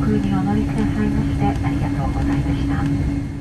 空にお乗りくださいましてありがとうございました。